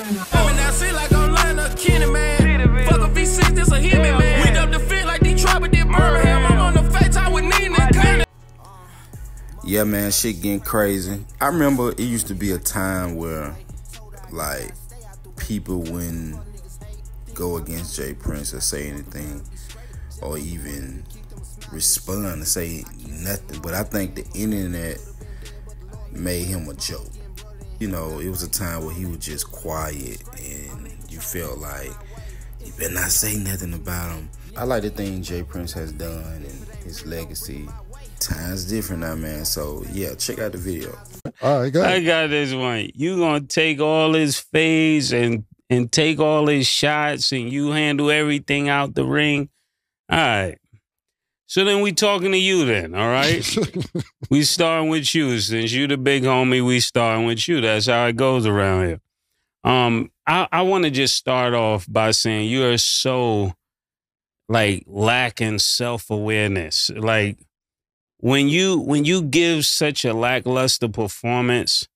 I mean, I see like I'm lying up Kenny, man. Fuck a V6, this a hit man. We up the fit like Detroit, but did Birmingham. I'm on the fake time with Nina and Yeah, man, shit getting crazy. I remember it used to be a time where, like, people wouldn't go against J Prince or say anything, or even respond and say nothing. But I think the internet made him a joke. You know, it was a time where he was just quiet and you felt like you better not say nothing about him. I like the thing J Prince has done and his legacy. Time's different now, man. So yeah, check out the video. All right, go I got this one. You gonna take all his fades and and take all his shots and you handle everything out the ring. All right. So then we talking to you then, all right? we starting with you since you the big homie. We starting with you. That's how it goes around here. Um, I I want to just start off by saying you are so like lacking self awareness. Like when you when you give such a lackluster performance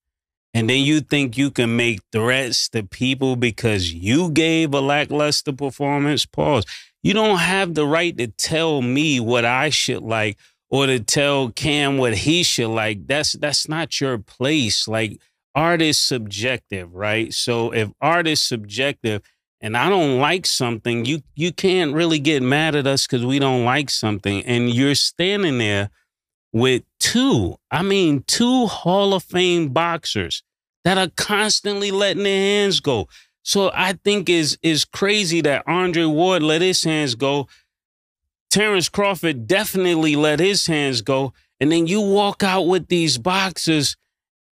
and then you think you can make threats to people because you gave a lackluster performance pause you don't have the right to tell me what i should like or to tell cam what he should like that's that's not your place like art is subjective right so if art is subjective and I don't like something, you you can't really get mad at us because we don't like something. And you're standing there with two, I mean, two Hall of Fame boxers that are constantly letting their hands go. So I think is is crazy that Andre Ward let his hands go. Terrence Crawford definitely let his hands go. And then you walk out with these boxers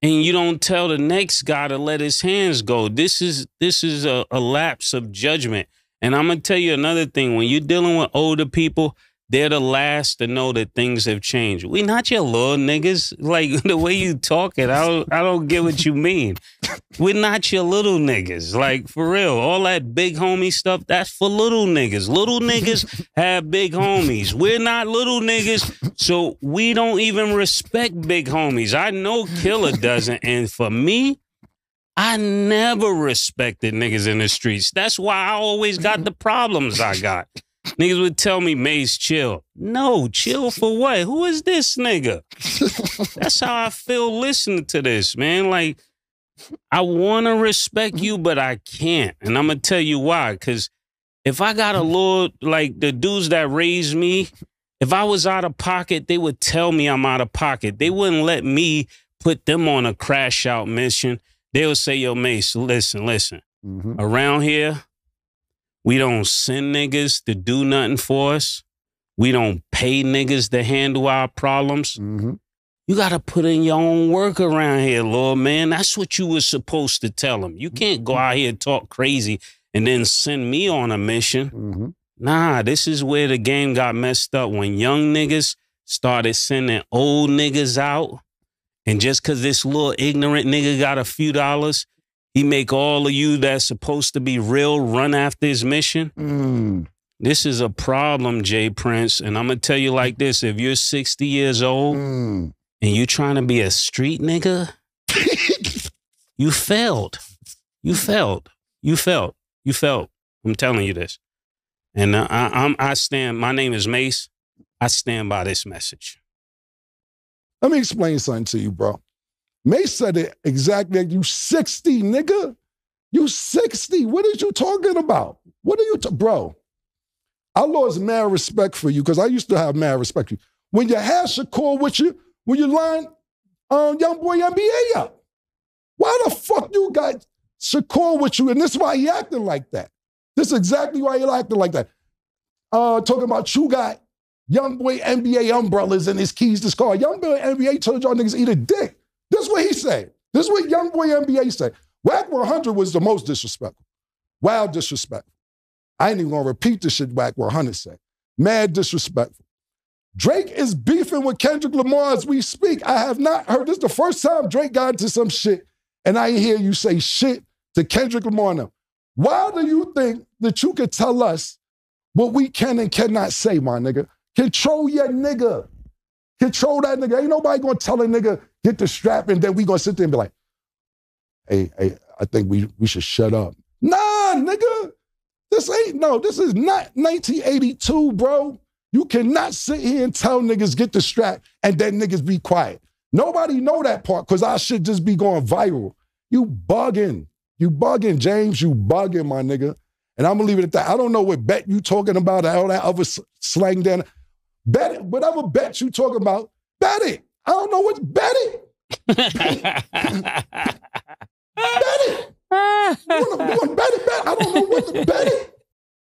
and you don't tell the next guy to let his hands go. This is this is a, a lapse of judgment. And I'm gonna tell you another thing. When you're dealing with older people, they're the last to know that things have changed. We not your little niggas. Like the way you talk it, I don't, I don't get what you mean. We're not your little niggas. Like for real, all that big homie stuff, that's for little niggas. Little niggas have big homies. We're not little niggas, so we don't even respect big homies. I know Killa doesn't, and for me, I never respected niggas in the streets. That's why I always got the problems I got. Niggas would tell me, Mase, chill. No, chill for what? Who is this nigga? That's how I feel listening to this, man. Like, I want to respect you, but I can't. And I'm going to tell you why. Because if I got a little, like the dudes that raised me, if I was out of pocket, they would tell me I'm out of pocket. They wouldn't let me put them on a crash out mission. They would say, yo, Mase, listen, listen. Mhm. Around here, we don't send niggas to do nothing for us. We don't pay niggas to handle our problems. Mhm. You got to put in your own work around here, Lord, man. That's what you were supposed to tell them. You can't go out here and talk crazy and then send me on a mission. Mhm. Nah, this is where the game got messed up when young niggas started sending old niggas out. And just because this little ignorant nigga got a few dollars, he make all of you that's supposed to be real run after his mission. Mm. This is a problem, J Prince. And I'm going to tell you like this if you're 60 years old Mm. and you're trying to be a street nigga, you failed. You failed. You failed. You failed. I'm telling you this. And uh, I, I'm, I stand, my name is Mase. I stand by this message. Let me explain something to you, bro. Mase said it exactly you 60, nigga. You 60. What are you talking about? What are you, bro? I lost mad respect for you because I used to have mad respect for you. When you had Shakur with you, when you line um, Young Boy NBA up, why the fuck you got Shakur with you? And this is why he acting like that. This is exactly why he acting like that. Uh, talking about you got Young Boy NBA umbrellas and his keys to his car. Young Boy NBA told y'all niggas eat a dick. This is what he said. This is what Young Boy NBA said. Wack 100 was the most disrespectful. Wild disrespectful. I ain't even gonna repeat the shit Wack 100 said. Mad disrespectful. Drake is beefing with Kendrick Lamar as we speak. I have not heard this. is the first time Drake got into some shit, and I hear you say shit to Kendrick Lamar now. Why do you think that you could tell us what we can and cannot say, my nigga? Control your nigga. Control that nigga. Ain't nobody gonna tell a nigga get the strap and then we gonna sit there and be like, hey, hey, I think we we should shut up. Nah, nigga. This ain't no, this is not 1982, bro. You cannot sit here and tell niggas get the strap and then niggas be quiet. Nobody know that part because I should just be going viral. You bugging. You bugging, James. You bugging, my nigga. And I'm gonna leave it at that. I don't know what bet you talking about, all that other slang then. Bet it. Whatever bet you talking about, bet it. I don't know what's bet it. bet it. You want to bet it? Bet? I don't know what's to bet it.